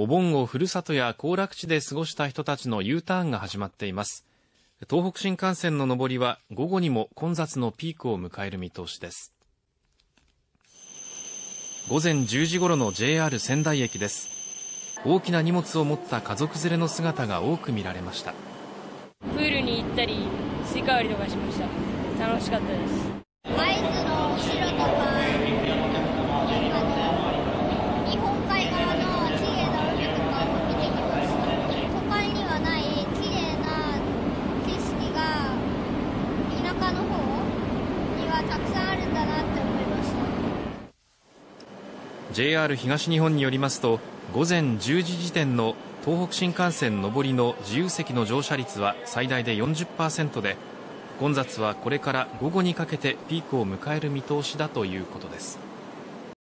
お盆をふるさとや行楽地で過ごした人たちの U ターンが始まっています。東北新幹線の上りは午後にも混雑のピークを迎える見通しです。午前10時ごろの JR 仙台駅です。大きな荷物を持った家族連れの姿が多く見られました。プールに行ったりスイカ割りとかしました。楽しかったです会津のお城とかあの日本海側の綺麗な海とかも見てきました都会にはない綺麗な景色が田舎の方にはたくさんあるんだなって思いました。JR 東日本によりますと午前10時時点の東北新幹線上りの自由席の乗車率は最大で40%で混雑はこれから午後にかけてピークを迎える見通しだということです。